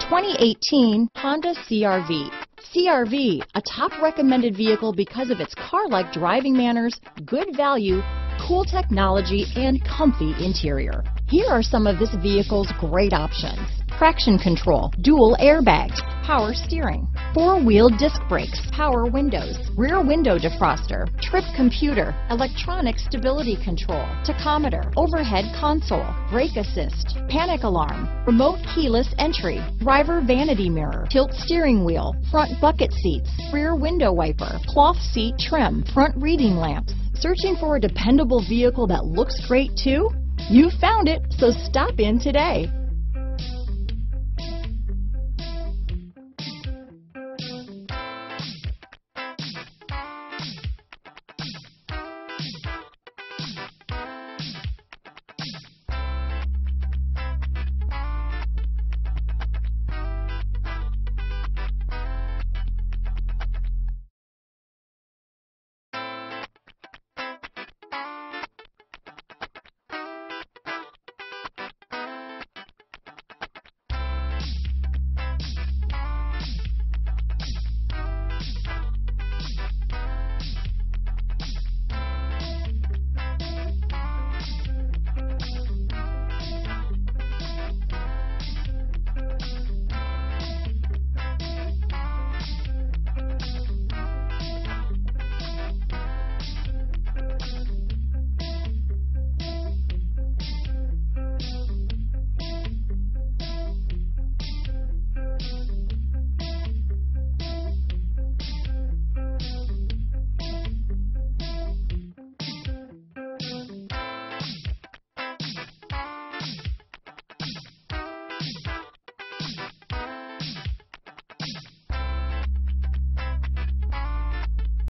2018 Honda CRV. CRV, a top recommended vehicle because of its car-like driving manners, good value, cool technology, and comfy interior. Here are some of this vehicle's great options. Traction control, dual airbags, power steering, four-wheel disc brakes, power windows, rear window defroster, trip computer, electronic stability control, tachometer, overhead console, brake assist, panic alarm, remote keyless entry, driver vanity mirror, tilt steering wheel, front bucket seats, rear window wiper, cloth seat trim, front reading lamps. Searching for a dependable vehicle that looks great too? You found it, so stop in today.